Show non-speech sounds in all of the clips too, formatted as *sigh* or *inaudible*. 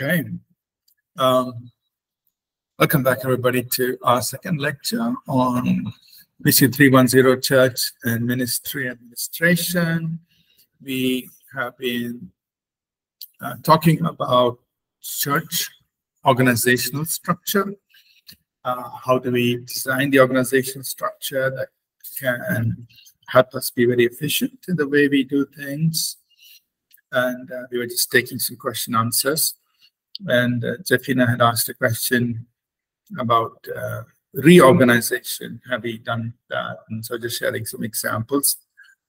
Okay. Um, welcome back, everybody, to our second lecture on Mission 310 Church and Ministry Administration. We have been uh, talking about church organizational structure. Uh, how do we design the organizational structure that can help us be very efficient in the way we do things? And uh, we were just taking some question answers and uh, Jeffina had asked a question about uh, reorganization. Have we done that? And so just sharing some examples.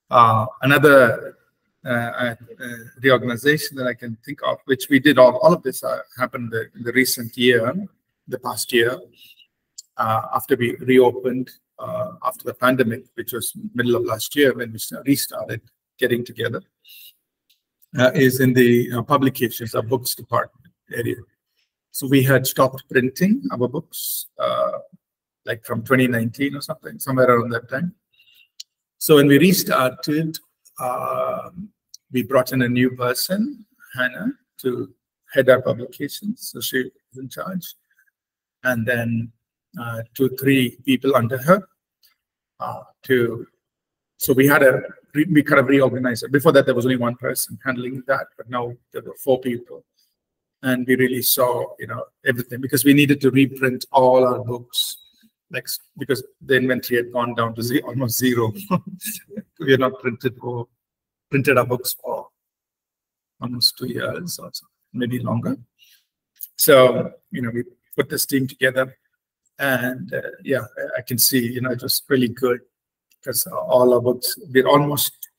Uh, another uh, uh, reorganization that I can think of, which we did all, all of this uh, happened in the recent year, the past year, after we reopened after the pandemic, which was middle of last year when we restarted getting together, is in the publications, our books department area. So we had stopped printing our books, uh, like from 2019 or something, somewhere around that time. So when we restarted, uh, we brought in a new person, Hannah, to head our publications. So she was in charge. And then uh, two, three people under her uh, to, so we had a, we kind of reorganized it. Before that, there was only one person handling that, but now there were four people and we really saw you know everything because we needed to reprint all our books. Like because the inventory had gone down to almost zero. *laughs* We had not printed for printed our books for almost two years or so, maybe longer. So you know we put this team together and uh, yeah i can see you know it was really good because all our books we're almost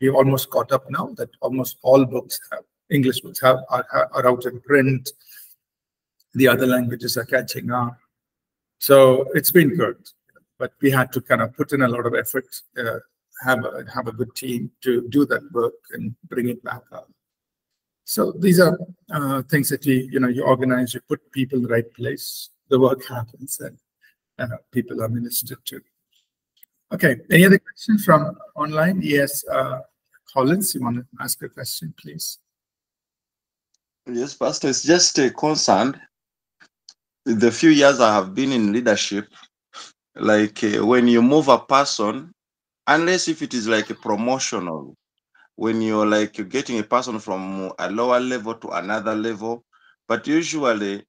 we've almost caught up now that almost all books have English books have, are, are out in print. The other languages are catching up. So it's been good, but we had to kind of put in a lot of effort, uh, have a, have a good team to do that work and bring it back up. So these are uh, things that you you know you organize, you put people in the right place, the work happens, and uh, people are ministered to. Okay, any other questions from online? Yes, uh, Collins, you want to ask a question, please? Yes, Pastor, it's just a concern. The few years I have been in leadership, like uh, when you move a person, unless if it is like a promotional, when you're like you're getting a person from a lower level to another level, but usually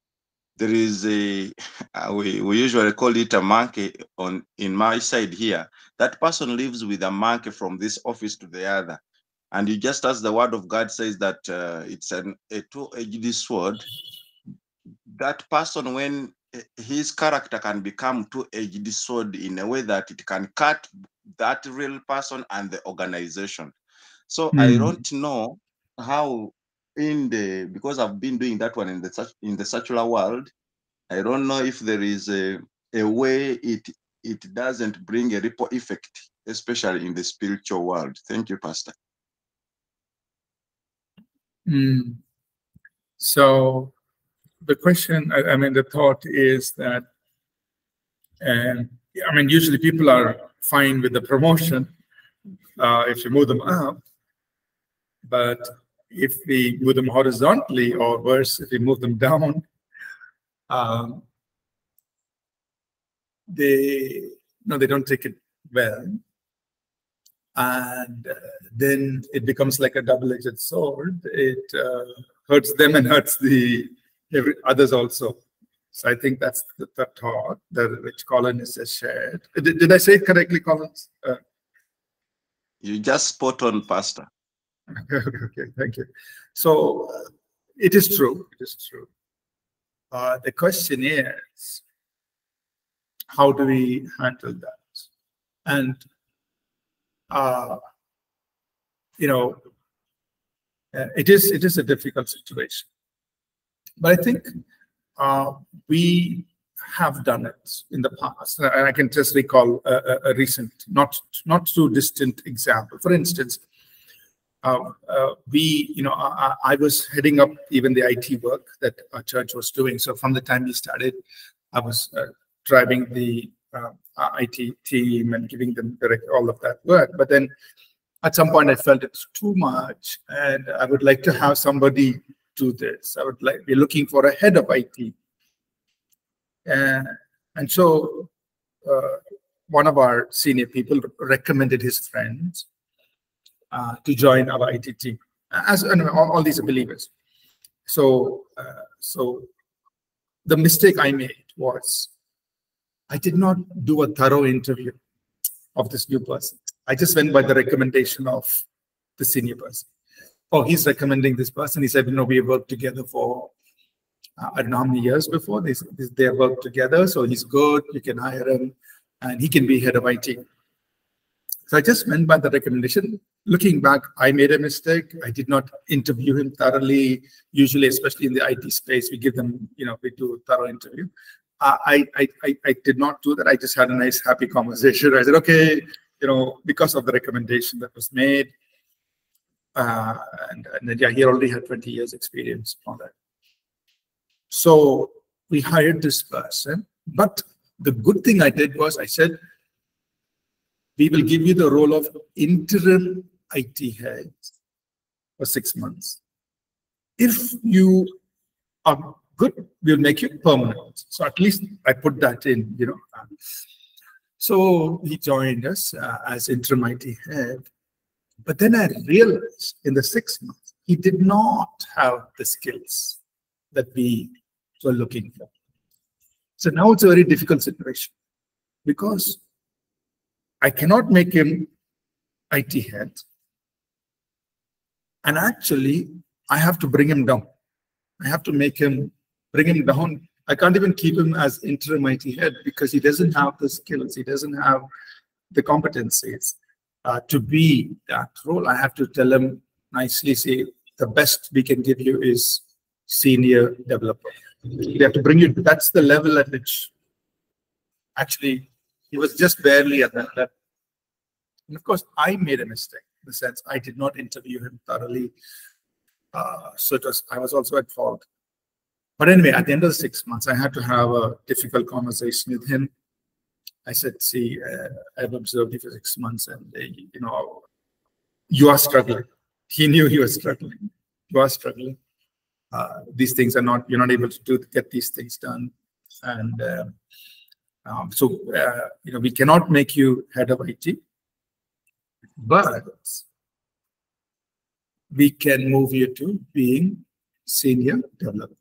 there is a *laughs* we, we usually call it a monkey on in my side here. That person lives with a monkey from this office to the other and you just as the word of God says that uh, it's an, a two-edged sword, that person, when his character can become two-edged sword in a way that it can cut that real person and the organization. So mm. I hmm. don't know how in the because I've been doing that one in the in the secular world. I don't know if there is a, a way it it doesn't bring a ripple effect, especially in the spiritual world. Thank you, Pastor. Mm. So the question, I, I, mean, the thought is that, uh, I mean, usually people are fine with the promotion uh, if you move them up, but if we move them horizontally, or worse, if we move them down, *laughs* um, they no, they don't take it well and uh, then it becomes like a double-edged sword. It uh, hurts them and hurts the every, others also. So I think that's the, the thought that which Collins has shared. Did, did I say it correctly, Collins? Uh, you just spot on, Pastor. *laughs* okay, okay, thank you. So uh, it is true. It is true. Uh, the question is, how do we handle that? And uh, you know, uh, it is it is a difficult situation. But I think uh, we have done it in the past, and I can just recall a, a recent, not not too distant example. For instance, uh, uh, we, you know, I, I, was heading up even the IT work that our church was doing. So from the time we started, I was uh, driving the uh, IT team and giving them direct all of that work. But then at some point, I felt it's too much, and I would like to have somebody do this. I would like, we're looking for a head of IT. Uh, and so uh, one of our senior people recommended his friends uh, to join our IT team, as all, all these are believers. So, uh, so the mistake I made was I did not do a thorough interview of this new person. I just went by the recommendation of the senior person. Oh, he's recommending this person. He said, you know, we worked together for uh, I don't know how many years before. They, they worked together, so he's good. You can hire him, and he can be head of IT. So I just went by the recommendation. Looking back, I made a mistake. I did not interview him thoroughly. Usually, especially in the IT space, we give them, you know, we do a thorough interview. I, I, I, I did not do that. I just had a nice, happy conversation. I said, okay, you know, because of the recommendation that was made. Uh, and, and then, yeah, he already had 20 years experience on that. So we hired this person. But the good thing I did was I said, we will give you the role of interim IT head for six months. If you are good, we'll make you permanent. So at least I put that in, you know. So he joined us uh, as interim IT head. But then I realized in the six months, he did not have the skills that we were looking for. So now it's a very difficult situation because I cannot make him IT head. And actually, I have to bring him down. I have to make him bring him down. I can't even keep him as interim IT head because he doesn't have the skills, he doesn't have the competencies uh, to be that role. I have to tell him nicely, say, the best we can give you is senior developer. We have to bring you, that's the level at which actually he was just barely at that level. And of course, I made a mistake in the sense I did not interview him thoroughly. Uh, so was, I was also at fault. But anyway, at the end of the six months, I had to have a difficult conversation with him. I said, see, uh, I've observed you for six months and, uh, you know, you are struggling. He knew he was struggling. You are struggling. Uh, these things are not, you're not able to do, get these things done. And uh, um, so, uh, you know, we cannot make you head of IT, but we can move you to being senior developer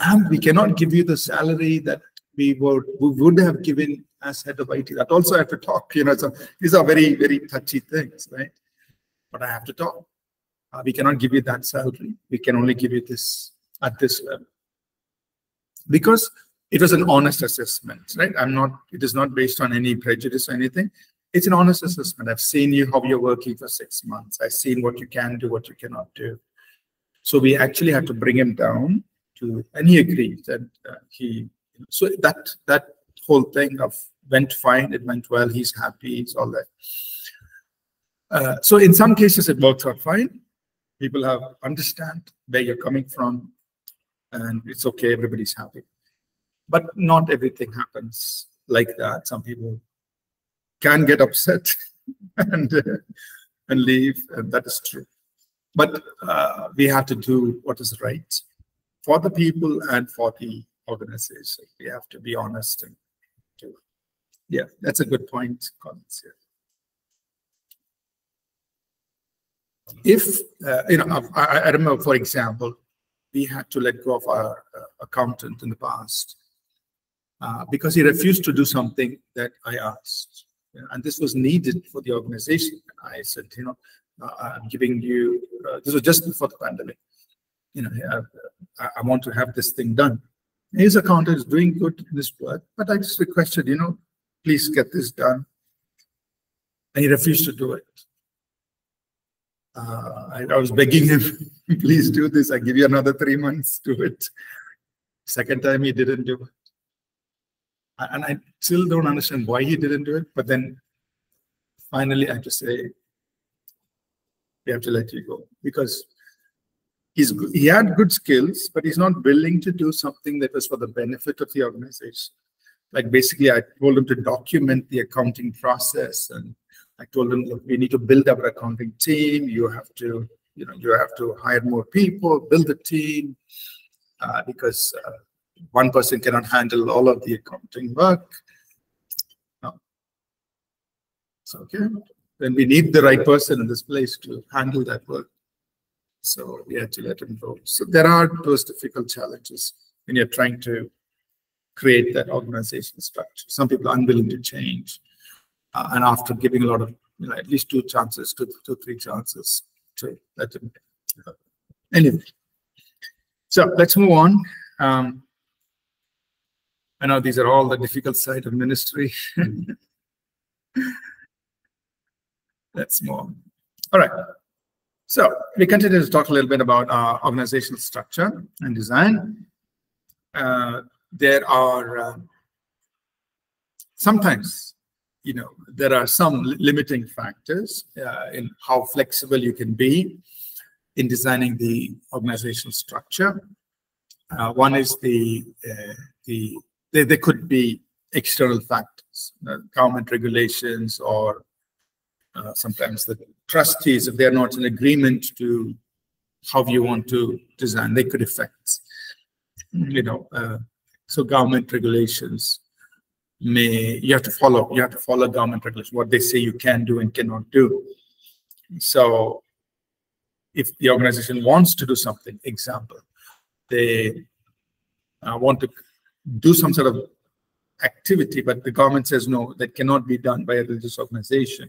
and we cannot give you the salary that we would we would have given as head of IT. That also I have to talk. You know, so these are very very touchy things, right? But I have to talk. Uh, we cannot give you that salary. We can only give you this at this level because it was an honest assessment, right? I'm not. It is not based on any prejudice or anything. It's an honest assessment. I've seen you how you're working for six months. I've seen what you can do, what you cannot do. So we actually had to bring him down to, and he agreed that uh, he, so that that whole thing of went fine, it went well, he's happy, it's all that. Uh, so in some cases it works out fine. People have understand where you're coming from, and it's okay, everybody's happy. But not everything happens like that. Some people can get upset *laughs* and uh, and leave, and that is true. But uh, we have to do what is right for the people and for the organization. We have to be honest and do. Yeah, that's a good point, Collins. Yeah. If, uh, you know, I, I, remember, for example, we had to let go of our uh, accountant in the past uh, because he refused to do something that I asked. And this was needed for the organization. I said, you know, uh, I'm giving you, uh, this was just before the pandemic you know, I, I want to have this thing done. His accountant is doing good in this work, but I just requested, you know, please get this done. And he refused to do it. Uh, I, I, was begging him, *laughs* please do this. I give you another three months, do it. Second time he didn't do it. And I still don't understand why he didn't do it. But then finally I had to say, we have to let you go because he's he had good skills, but he's not willing to do something that was for the benefit of the organization. Like basically, I told him to document the accounting process, and I told him, look, we need to build our accounting team. You have to you know, you have to hire more people, build a team, uh, because uh, one person cannot handle all of the accounting work. No. So, okay, then we need the right person in this place to handle that work. So we had to let him go. So there are those difficult challenges when you're trying to create that organization structure. Some people are unwilling to change. Uh, and after giving a lot of, you know, at least two chances, two, two, three chances to let them. Uh, anyway, so let's move on. Um, I know these are all the difficult side of ministry. *laughs* let's move on. All right. So we continue to talk a little bit about our organizational structure and design. Uh, there are uh, sometimes, you know, there are some limiting factors uh, in how flexible you can be in designing the organizational structure. Uh, one is the uh, the there, there could be external factors, government regulations, or uh, sometimes the trustees, if they're not in agreement to how you want to design, they could affect, you know, uh, so government regulations may you have to follow you have to follow government regulations what they say you can do and cannot do. So if the organization wants to do something example they uh, want to do some sort of activity but the government says no that cannot be done by a religious organization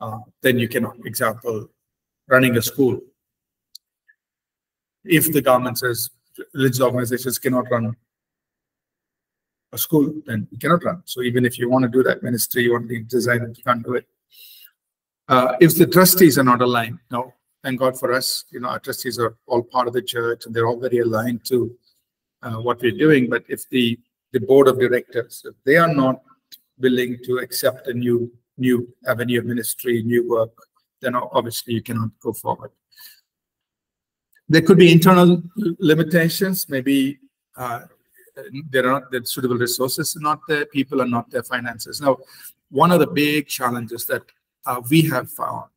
uh, then you cannot example running a school if the government says religious organizations cannot run a school, then you cannot run. So even if you want to do that ministry, you want to design it, you can't do it. Uh, if the trustees are not aligned, no, thank God for us, you know, our trustees are all part of the church and they're all very aligned to uh, what we're doing. But if the the board of directors, if they are not willing to accept a new new avenue of ministry, new work, then obviously you cannot go forward. There could be internal limitations, maybe uh, there are not the suitable resources not there, people are not there, finances. Now, one of the big challenges that uh, we have found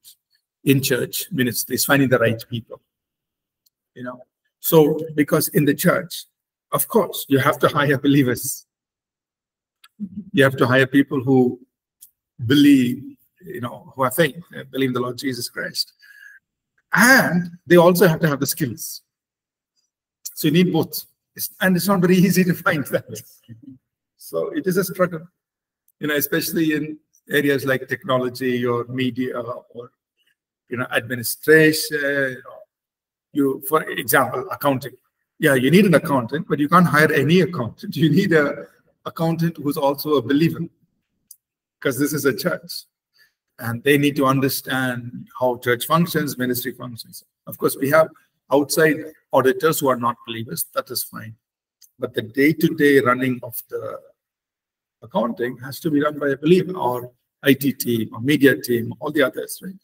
in church ministry is finding the right people. You know, so because in the church, of course, you have to hire believers. You have to hire people who believe, you know, who are faith, uh, believe in the Lord Jesus Christ. And they also have to have the skills. So you need both. And it's not very *laughs* easy to find that. So it is a struggle, you know, especially in areas like technology or media or, you know, administration. You, for example, accounting. Yeah, you need an accountant, but you can't hire any accountant. *laughs* You need a accountant who's also a believer because this is a church and they need to understand how church functions, ministry functions. Of course, we have outside auditors who are not believers, that is fine. But the day-to-day running of the accounting has to be done by a believer or IT team or media team, all the others, right?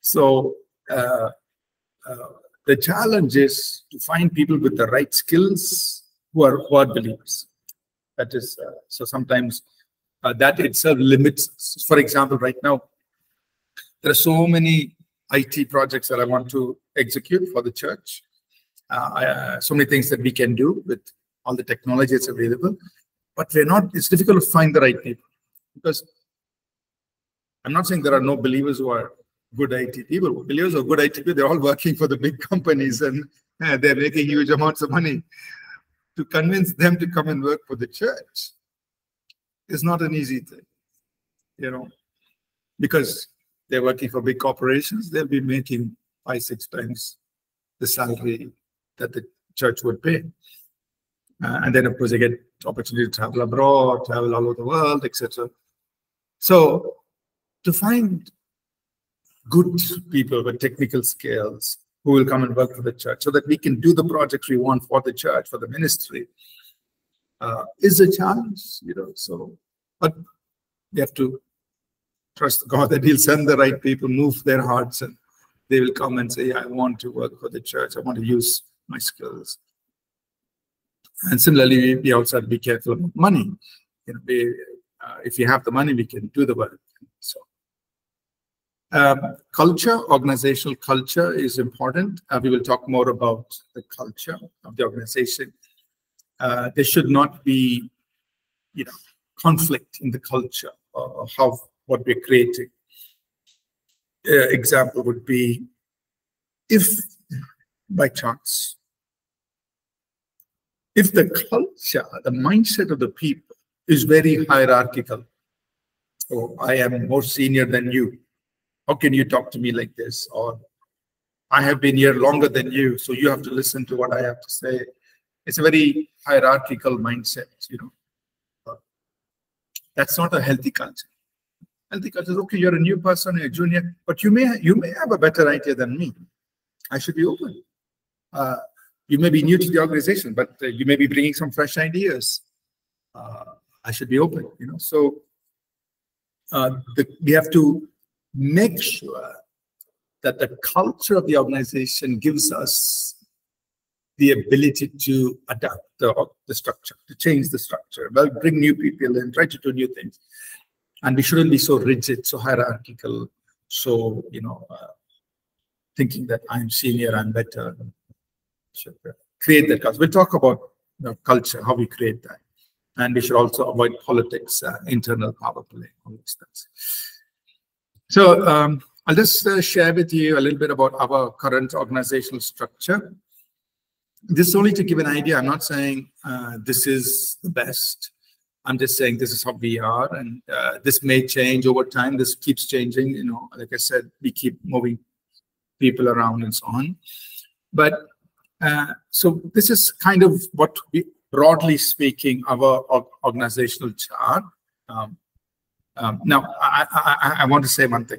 So uh, uh, the challenge is to find people with the right skills who are, who are believers. That is, uh, so sometimes uh, that itself limits. For example, right now, there are so many IT projects that I want to execute for the church. Uh, uh, so many things that we can do with all the technology that's available, but we're not. It's difficult to find the right people because I'm not saying there are no believers who are good IT people. Believers are good IT people. They're all working for the big companies and uh, they're making huge amounts of money. To convince them to come and work for the church is not an easy thing, you know, because they're working for big corporations, they'll be making five, six times the salary that the church would pay. Uh, and then, of course, they get opportunity to travel abroad, travel all over the world, etc. So, to find good people with technical skills who will come and work for the church so that we can do the projects we want for the church, for the ministry, uh, is a challenge, you know. So, but we have to trust God that He'll send the right people, move their hearts, and they will come and say, I want to work for the church. I want to use my skills. And similarly, we also have to be careful about money. You know, we, uh, if you have the money, we can do the work. So, Um, culture, organizational culture is important. Uh, we will talk more about the culture of the organization. Uh, there should not be, you know, conflict in the culture of how what we're creating. Uh, example would be if by chance, if the culture, the mindset of the people is very hierarchical, oh, I am more senior than you, how can you talk to me like this? Or I have been here longer than you, so you have to listen to what I have to say. It's a very hierarchical mindset, you know. That's not a healthy culture. Healthy culture is okay, you're a new person, you're a junior, but you may you may have a better idea than me. I should be open. Uh, you may be new to the organization, but uh, you may be bringing some fresh ideas. Uh, I should be open, you know. So uh, the, we have to make sure that the culture of the organization gives us the ability to adapt the, the structure, to change the structure, well, bring new people in, try to do new things. And we shouldn't be so rigid, so hierarchical, so, you know, uh, thinking that I'm senior, I'm better. Should create that culture. We'll talk about the culture, how we create that. And we should also avoid politics, uh, internal power play, all these things. So um, I'll just uh, share with you a little bit about our current organizational structure. This is only to give an idea. I'm not saying uh, this is the best. I'm just saying this is how we are, and uh, this may change over time. This keeps changing. You know, like I said, we keep moving people around and so on. But uh, so this is kind of what we, broadly speaking, our organizational chart. Um, um, now, I, I, I, want to say one thing.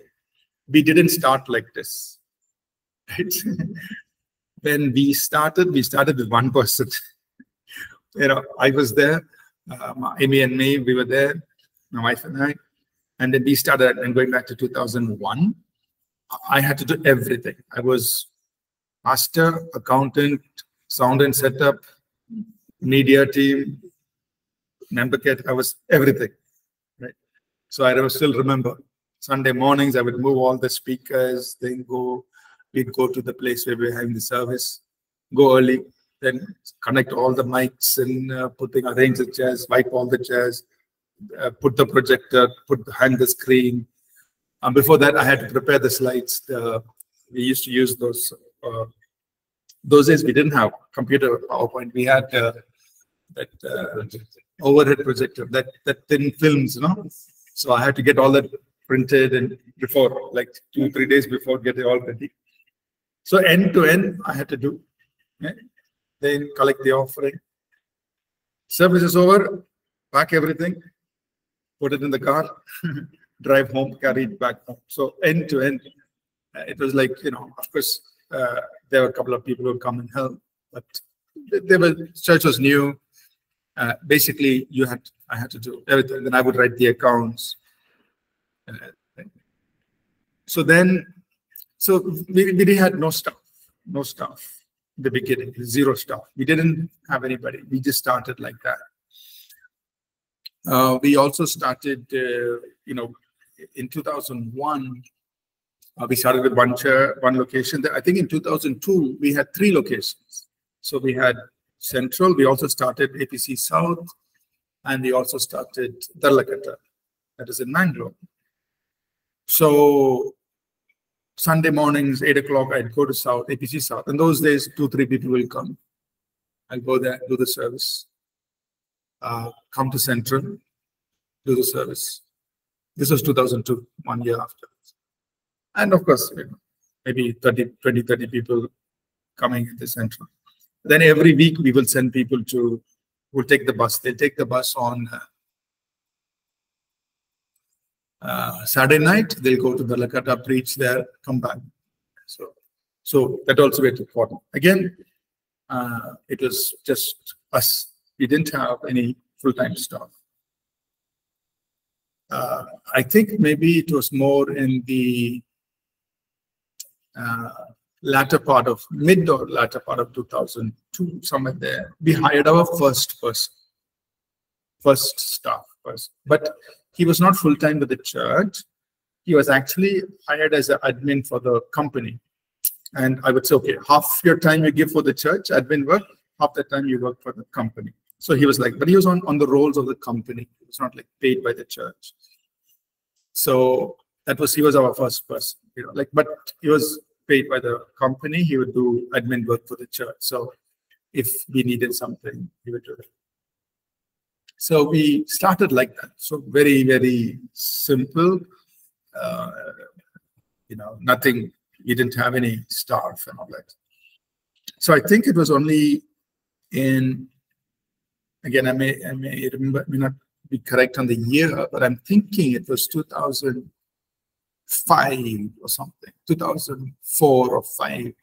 We didn't start like this. Right? *laughs* when we started, we started with one person. *laughs* you know, I was there, uh, Amy and me, we were there, my wife and I. And then we started, and going back to 2001, I had to do everything. I was master, accountant, sound and setup, media team, member kit. I was everything. Right. So I still remember Sunday mornings, I would move all the speakers, then go, we'd go to the place where we we're having the service, go early, then connect all the mics and uh, putting arrange the chairs, wipe all the chairs, uh, put the projector, put hang the screen. And before that, I had to prepare the slides. The, we used to use those. Uh, those days we didn't have computer PowerPoint. We had uh, that uh, overhead projector, that that thin films, you know. So I had to get all that printed and before, like two, three days before, get it all ready. So end to end, I had to do. Then collect the offering. Service is over, pack everything, put it in the car, *laughs* drive home, carry it back home. So end to end, uh, it was like, you know, of course, uh, there were a couple of people who come and help, but they were, church was new. Uh, basically, you had I had to do everything. Then I would write the accounts. So then, so we, we had no staff, no staff in the beginning, zero staff. We didn't have anybody. We just started like that. Uh, we also started, uh, you know, in 2001, uh, we started with one chair, one location. I think in 2002, we had three locations. So we had Central, we also started APC South, and we also started Darlakatta, that is in Mangalore. So Sunday mornings, 8 o'clock, I'd go to South, APC South. In those days, two, three people will come. I'll go there, do the service. Uh, come to Central, do the service. This was 2002, one year after. And of course, maybe 30, 20, 30 people coming at the Central. Then every week we will send people to will take the bus. They'll take the bus on uh, uh, Saturday night. They'll go to the Lakata, preach there, come back. So, so that also very important. Again, uh, it was just us. We didn't have any full-time staff. Uh, I think maybe it was more in the uh, latter part of mid or latter part of 2002, somewhere there, we hired our first person, first staff person. But he was not full time with the church. he was actually hired as an admin for the company. And I would say, okay, half your time you give for the church admin work, half the time you work for the company. So he was like, but he was on, on the rolls of the company. He was not like paid by the church. So that was he was our first person, you know, like but he was paid by the company, he would do admin work for the church. So if we needed something, he would do it. So we started like that. So very, very simple. Uh, you know, nothing, we didn't have any staff and all that. So I think it was only in, again, I may, I may remember, may not be correct on the year, but I'm thinking it was 2005 or something, 2004 or 5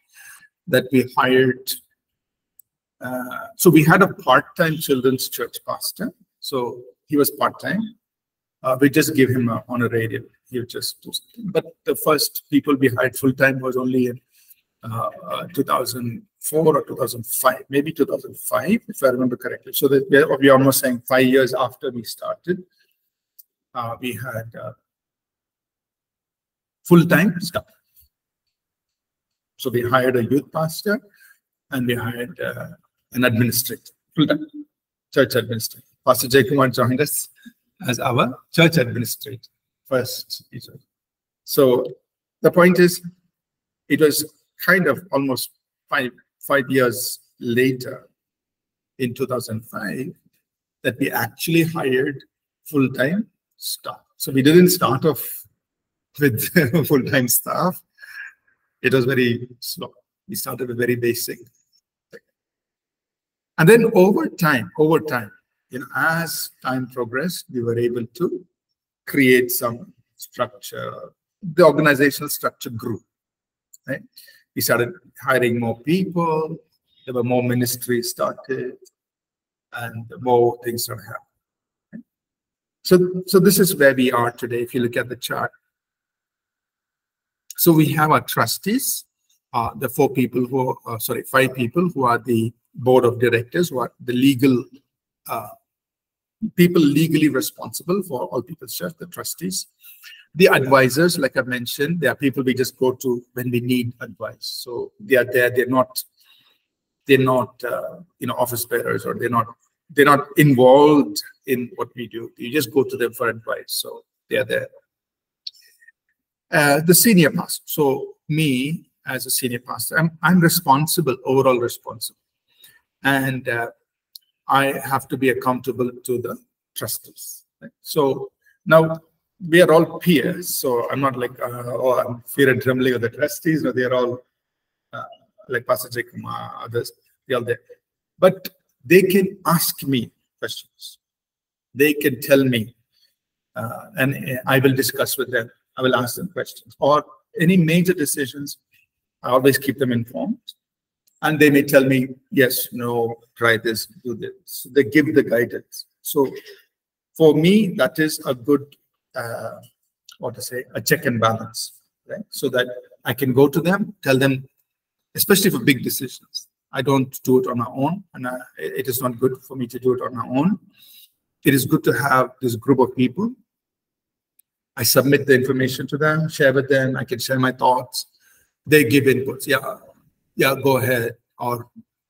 that we hired. Uh, so we had a part-time children's church pastor. So he was part-time. Uh, we just gave him a honorarium. He just. But the first people we hired full-time was only in uh, uh 2004 or 2005, maybe 2005, if I remember correctly. So that we're, we're almost saying five years after we started, uh, we had uh, full-time staff. So we hired a youth pastor and we hired uh, an administrator, full-time church administrator. Pastor Jayakumar joined us as our church administrator first. So the point is, it was kind of almost five five years later, in 2005, that we actually hired full-time staff. So we didn't start off with *laughs* full-time staff. It was very slow. We started with very basic. And then over time, over time, know, as time progressed, we were able to create some structure. The organizational structure grew. Right? We started hiring more people. There were more ministries started, and more things started happening. So, so this is where we are today. If you look at the chart, so we have our trustees, uh, the four people who, are, uh, sorry, five people who are the board of directors, who are the legal uh, people legally responsible for All Peoples Church, the trustees. The advisors, like I mentioned, they are people we just go to when we need advice. So they are there. They're not. They're not, uh, you know, office bearers, or they're not. They're not involved in what we do. You just go to them for advice. So they are there. Uh, the senior pastor. So me as a senior pastor, I'm I'm responsible, overall responsible, and uh, I have to be accountable to the trustees. Right? So now we are all peers. So I'm not like, uh, oh, I'm fear and trembling of the trustees. No, they're all uh, like Pastor Jacob, others, they're all there. But they can ask me questions. They can tell me, uh, and I will discuss with them. I will ask them questions. Or any major decisions, I always keep them informed and they may tell me, yes, no, try this, do this. They give the guidance. So for me, that is a good, uh, what to say, a check and balance, right? So that I can go to them, tell them, especially for big decisions. I don't do it on my own, and I, it is not good for me to do it on my own. It is good to have this group of people. I submit the information to them, share with them. I can share my thoughts. They give inputs. Yeah, yeah, go ahead or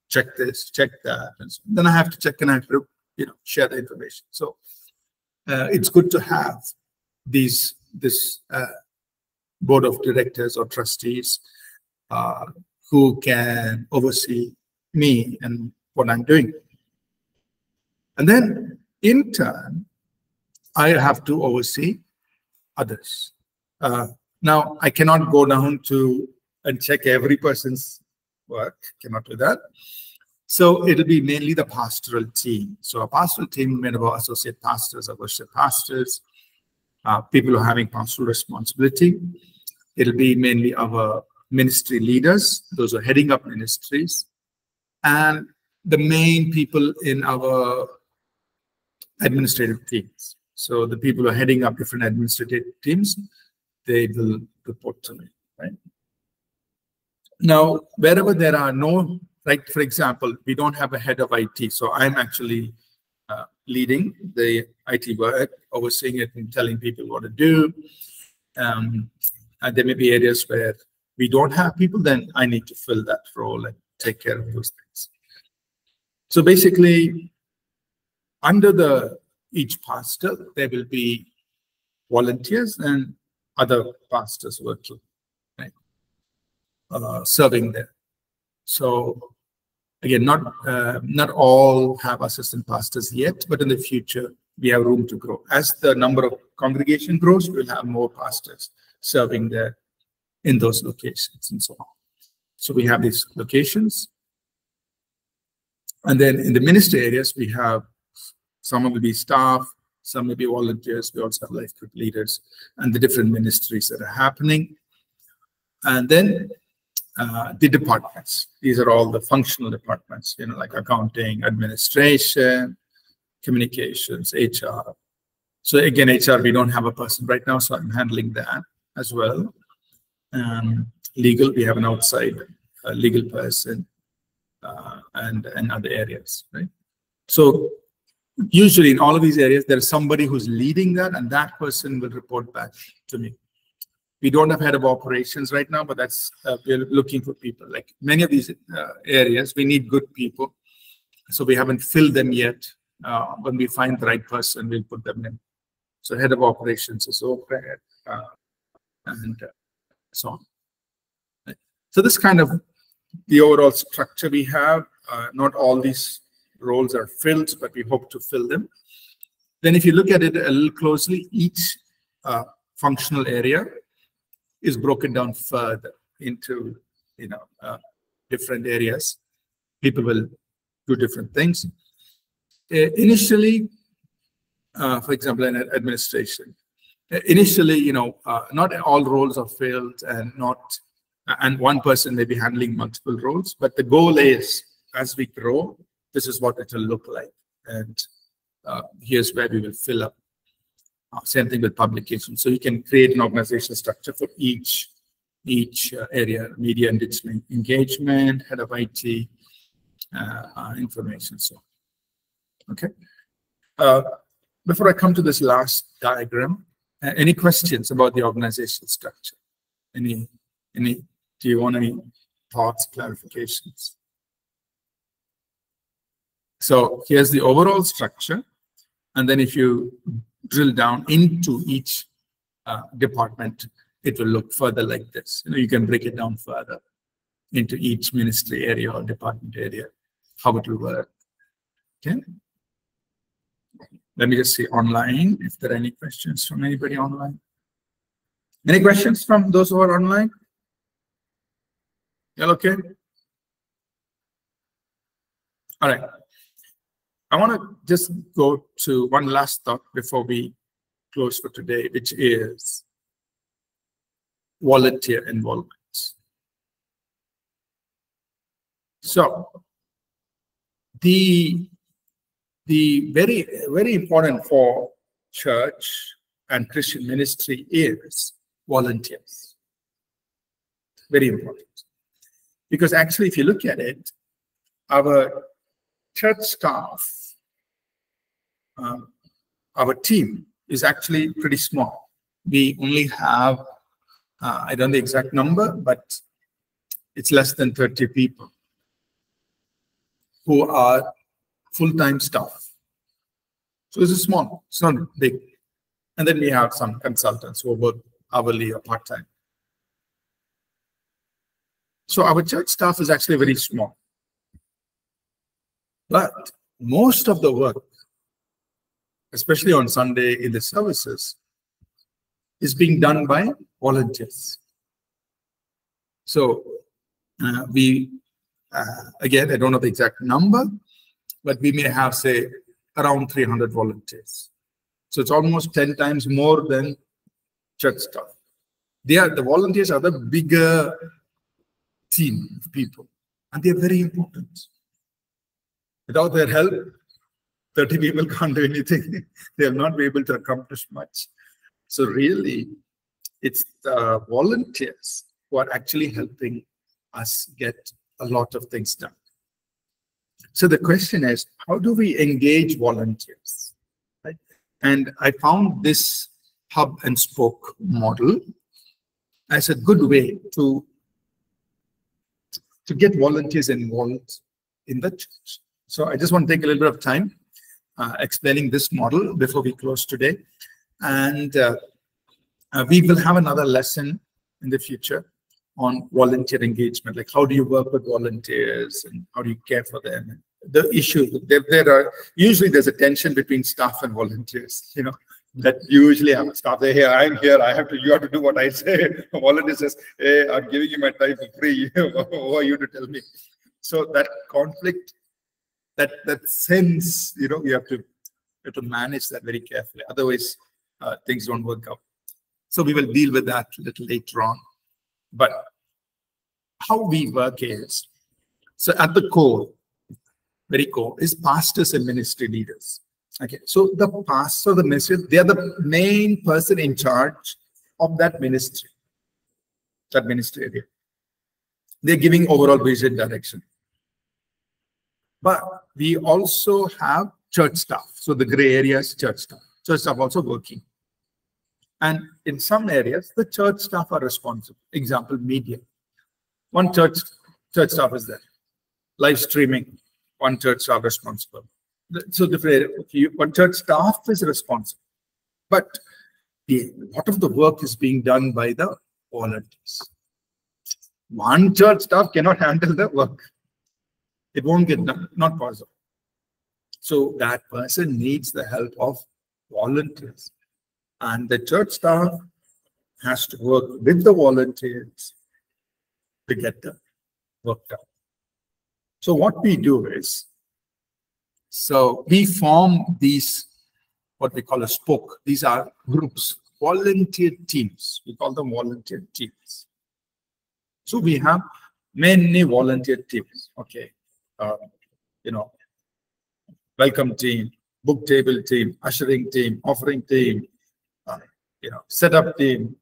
check this, check that. And so then I have to check and I have to, you know, share the information. So uh, it's good to have these this uh, board of directors or trustees uh, who can oversee me and what I'm doing. And then in turn, I have to oversee others. Uh, now, I cannot go down to and check every person's work, cannot do that. So it'll be mainly the pastoral team. So a pastoral team made of associate pastors, or worship pastors, uh, people who are having pastoral responsibility. It'll be mainly our ministry leaders, those who are heading up ministries, and the main people in our administrative teams. So the people who are heading up different administrative teams, they will report to me, right? Now, wherever there are no, like for example, we don't have a head of IT, so I'm actually uh, leading the IT work, overseeing it and telling people what to do. Um, and there may be areas where we don't have people, then I need to fill that role and take care of those things. So basically, under the each pastor, there will be volunteers and other pastors working, serving there. So again, not uh, not all have assistant pastors yet, but in the future we have room to grow. As the number of congregation grows, we'll have more pastors serving there in those locations and so on. So we have these locations. And then in the ministry areas, we have some will be staff, some may be volunteers. We also have life group leaders and the different ministries that are happening. And then uh, the departments. These are all the functional departments, you know, like accounting, administration, communications, HR. So again, HR, we don't have a person right now, so I'm handling that as well. Um, legal, we have an outside uh, legal person uh, and, and other areas, right? So usually in all of these areas, there's somebody who's leading that and that person will report back to me. We don't have head of operations right now, but that's uh, we're looking for people. Like many of these uh, areas, we need good people. So we haven't filled them yet. Uh, when we find the right person, we'll put them in. So head of operations is open uh, and uh, so on. So this kind of the overall structure we have. Uh, not all these roles are filled, but we hope to fill them. Then if you look at it a little closely, each uh, functional area is broken down further into you know uh, different areas. People will do different things. Uh, initially, uh, for example, in administration, uh, initially, you know, uh, not all roles are filled and not, and one person may be handling multiple roles, but the goal is as we grow, this is what it will look like. And uh, here's where we will fill up. Same thing with publication. So you can create an organizational structure for each each uh, area, media and digital engagement, head of IT, uh, uh, information, so Okay. Before I come to this last diagram, any questions about the organizational structure? Any, any, do you want any thoughts, clarifications? So here's the overall structure. And then if you drill down into each uh, department, it will look further like this. You know, you can break it down further into each ministry area or department area, how it will work. Okay. Let me just see online if there are any questions from anybody online. Any questions from those who are online? you okay? All right. I want to just go to one last thought before we close for today, which is volunteer involvement. So the the very very important for church and Christian ministry is volunteers. Very important. Because actually, if you look at it, our church staff um, our team is actually pretty small. We only have, uh, I don't know the exact number, but it's less than 30 people who are full-time staff. So this is small, it's not big. And then we have some consultants who are both hourly or part-time. So our church staff is actually very small. But most of the work especially on Sunday in the services, is being done by volunteers. So uh, we, uh, again, I don't know the exact number, but we may have, say, around 300 volunteers. So it's almost 10 times more than church staff. They are the volunteers are the bigger team of people, and they're very important. Without their help, 30 people *laughs* can't do anything. *laughs* They'll not be able to accomplish much. So really, it's the volunteers who are actually helping us get a lot of things done. So the question is, how do we engage volunteers? Right? And I found this hub and spoke model as a good way to, to get volunteers involved in the church. So I just want to take a little bit of time explaining this model before we close today. And uh, uh, we will have another lesson in the future on volunteer engagement, like how do you work with volunteers and how do you care for them? The issue there, there are usually there's a tension between staff and volunteers. You know that usually happens. Staff say, here I'm here. I have to. You have to do what I say." *laughs* volunteer says, "Hey, I'm giving you my time for free. *laughs* Who are you to tell me?" So that conflict, that that sense, you know, you have to you have to manage that very carefully. Otherwise, uh, things don't work out. So we will deal with that a little later on. But how we work is so at the core, very core, is pastors and ministry leaders. Okay, so the pastor, the ministry, they are the main person in charge of that ministry, that ministry area. They're giving overall vision direction. But we also have church staff. So the gray areas, church staff. Church staff also working. And in some areas, the church staff are responsible. Example, media. One church church staff is there. Live streaming, one church staff responsible. So different one church staff is responsible. But the, lot of the work is being done by the volunteers. One church staff cannot handle the work. It won't get done, not possible. So that person needs the help of volunteers. And the church staff has to work with the volunteers to get the work done. So what we do is, so we form these, what we call a spoke. These are groups, volunteer teams. We call them volunteer teams. So we have many volunteer teams. Okay. Uh, you know, welcome team, book table team, ushering team, offering team, you know, set up team,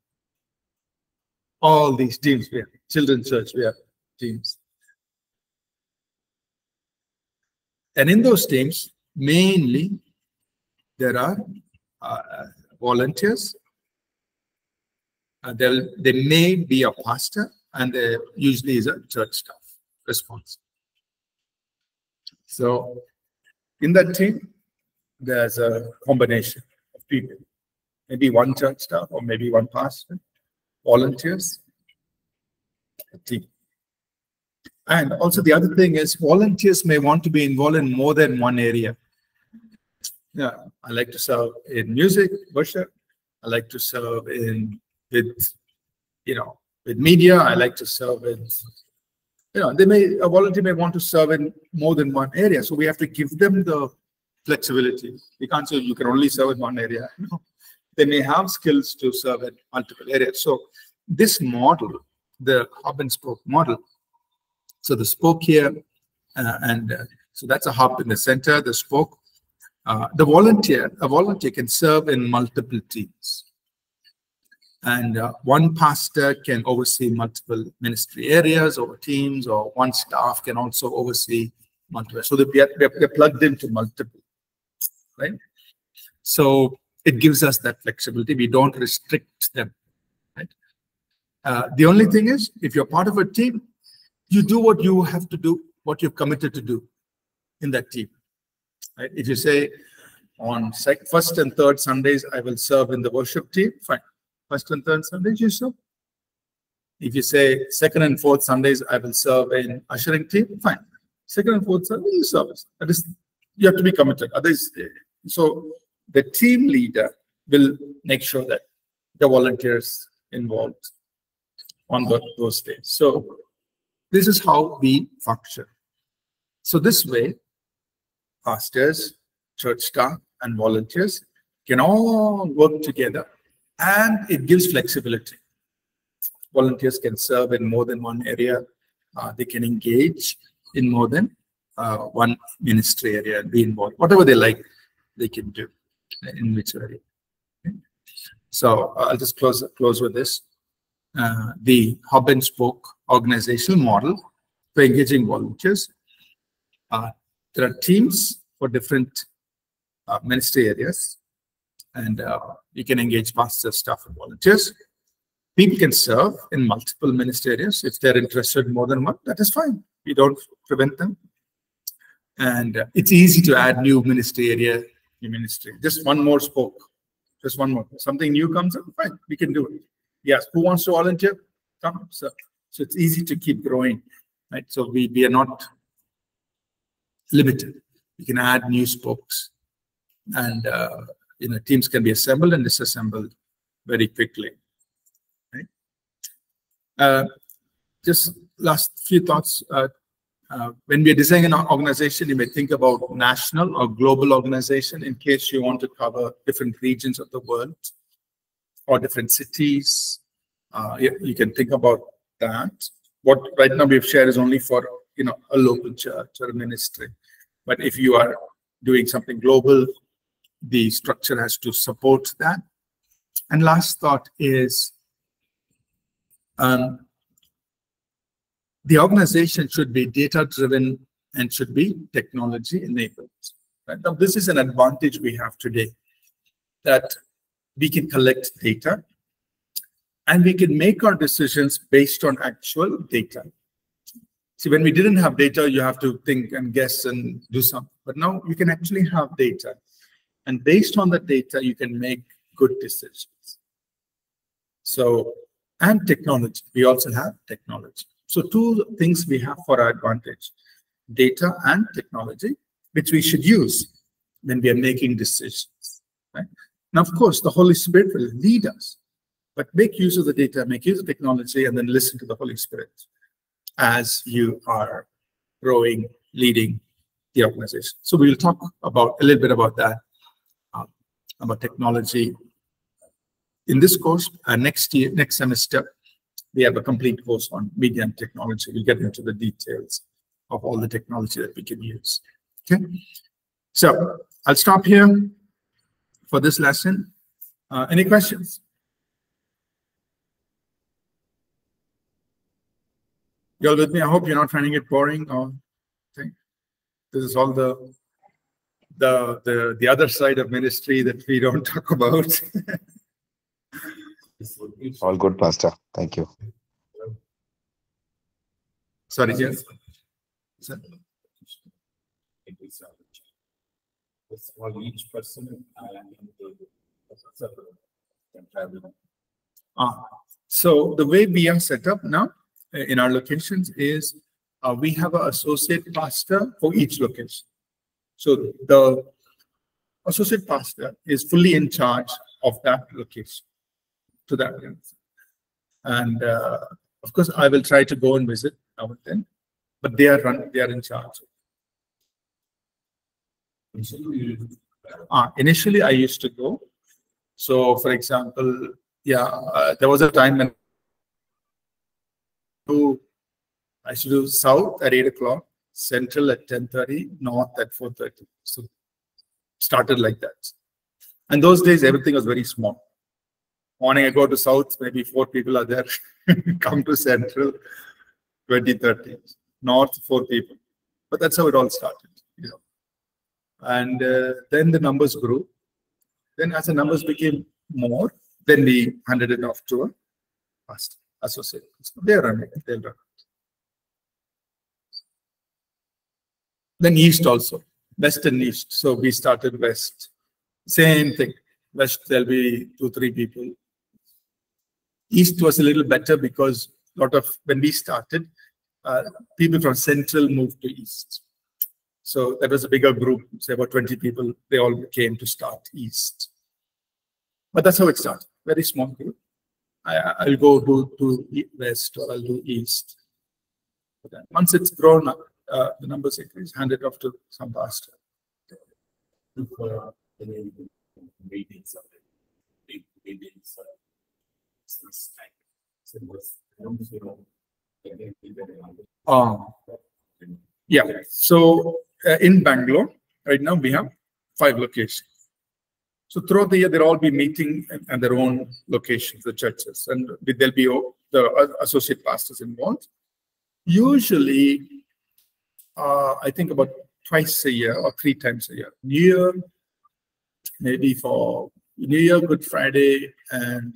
all these teams we have, children's church, we have teams. And in those teams, mainly there are uh, volunteers. Uh, there may be a pastor, and there usually is a church staff response. So in that team, there's a combination of people maybe one church staff or maybe one pastor, volunteers, a team. And also the other thing is volunteers may want to be involved in more than one area. Yeah, I like to serve in music, worship. I like to serve in with, you know, with media. I like to serve in, you know, they may a volunteer may want to serve in more than one area. So we have to give them the flexibility. We can't say you can only serve in one area. No they may have skills to serve in multiple areas. So this model, the hub and spoke model, so the spoke here, uh, and uh, so that's a hub in the center, the spoke. Uh, the volunteer, a volunteer can serve in multiple teams. And uh, one pastor can oversee multiple ministry areas or teams, or one staff can also oversee multiple. So they're, they're plugged into multiple, right? So it gives us that flexibility. We don't restrict them. Right? Uh, the only thing is, if you're part of a team, you do what you have to do, what you've committed to do in that team. Right? If you say on first and third Sundays, I will serve in the worship team, fine. First and third Sundays, you serve. If you say second and fourth Sundays, I will serve in ushering team, fine. Second and fourth Sundays, you serve. That is, you have to be committed. Otherwise, so the team leader will make sure that the volunteers involved on the, those days. So this is how we function. So this way, pastors, church staff, and volunteers can all work together and it gives flexibility. Volunteers can serve in more than one area. Uh, they can engage in more than uh, one ministry area and be involved. Whatever they like, they can do in which area. So uh, I'll just close close with this. Uh, the hub and spoke organizational model for engaging volunteers. Uh, there are teams for different uh, ministry areas. And uh, you can engage pastor staff and volunteers. People can serve in multiple ministry areas. If they're interested in more than one, that is fine. We don't prevent them. And uh, it's easy to add new ministry area, new ministry. Just one more spoke, just one more. Something new comes up, fine, we can do it. Yes, who wants to volunteer? Come, so, so it's easy to keep growing, right? So we, we are not limited. We can add new spokes and uh, you know teams can be assembled and disassembled very quickly. Right? Uh, just last few thoughts. Uh, uh, when we are designing an organization, you may think about national or global organization in case you want to cover different regions of the world or different cities. Uh, you, you, can think about that. What right now we've shared is only for you know a local church or a ministry. But if you are doing something global, the structure has to support that. And last thought is um, the organization should be data driven and should be technology enabled. Right? Now, this is an advantage we have today that we can collect data and we can make our decisions based on actual data. See, when we didn't have data, you have to think and guess and do something. But now you can actually have data and based on the data, you can make good decisions. So, and technology. We also have technology. So two things we have for our advantage, data and technology, which we should use when we are making decisions. Right? Now, of course, the Holy Spirit will lead us, but make use of the data, make use of technology, and then listen to the Holy Spirit as you are growing, leading the organization. So we will talk about a little bit about that about technology. In this course, uh, next year, next semester, we have a complete course on media and technology. We'll get into the details of all the technology that we can use. Okay, so I'll stop here for this lesson. Uh, any questions? You all with me? I hope you're not finding it boring or okay. This is all the the the the other side of ministry that we don't *laughs* talk about. All good, Pastor. Thank you. Sorry, yes. For each person Ah, so the way we are set up now in our locations is uh, we have an associate pastor for each location. So the associate pastor is fully in charge of that location to that And uh, of course, I will try to go and visit now and then, but they are run, they are in charge. Uh, initially, I used to go. So, for example, yeah, uh, there was a time when I should do south at 8 o'clock, Central at 10.30, North at 4.30. So started like that. And those days, everything was very small. Morning, I go to South, maybe four people are there. *laughs* Come to Central, 20, 30. North, four people. But that's how it all started. You know. And uh, then the numbers grew. Then as the numbers became more, then we handed it off to a pastor, associate. They're running. They'll run Then East also, West and East. So we started West. Same thing. West, there'll be two, three people. East was a little better because a lot of, when we started, uh, people from Central moved to East. So that was a bigger group, say about 20 people. They all came to start East. But that's how it started. Very small group. I, will go to, to West or I'll do East. Once it's grown up, uh, the numbers increase, hand it off to some pastor. Um, yeah, so uh, in Bangalore, right now we have five locations. So throughout the year, they'll all be meeting at their own locations, the churches, and there'll be the associate pastors involved. Usually, uh, I think about twice a year or three times a year. New Year, maybe for New Year, Good Friday, and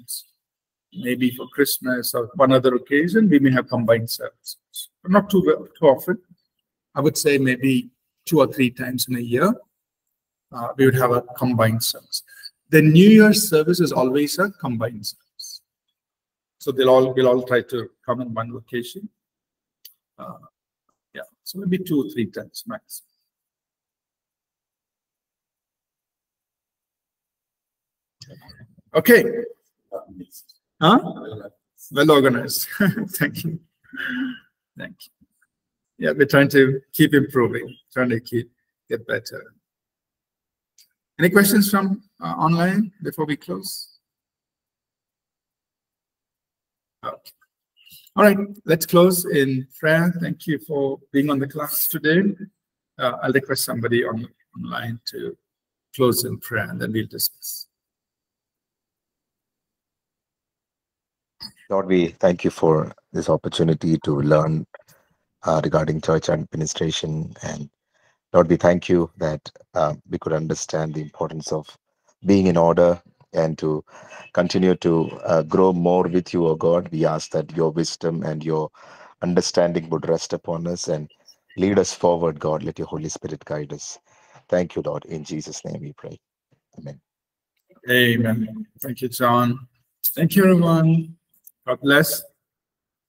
maybe for Christmas or one other occasion, we may have combined services. But not too, too often. I would say maybe two or three times in a year, uh, we would have a combined service. The New Year's service is always a combined service. So they'll all we'll all try to come in one location. Uh, so maybe two or three times max. Okay. Huh? Well organized. *laughs* Thank you. Thank you. Yeah, we're trying to keep improving, trying to keep get better. Any questions from uh, online before we close? Okay. All right, let's close in prayer. Thank you for being on the class today. Uh, I'll request somebody on online to close in prayer and then we'll discuss. Lord, we thank you for this opportunity to learn uh, regarding church administration. And Lord, we thank you that uh, we could understand the importance of being in order and to continue to uh, grow more with you, O God. We ask that your wisdom and your understanding would rest upon us and lead us forward, God. Let your Holy Spirit guide us. Thank you, Lord. In Jesus' name we pray. Amen. Amen. Thank you, John. Thank you, everyone. God bless.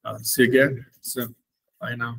Uh, see you again. So, bye now.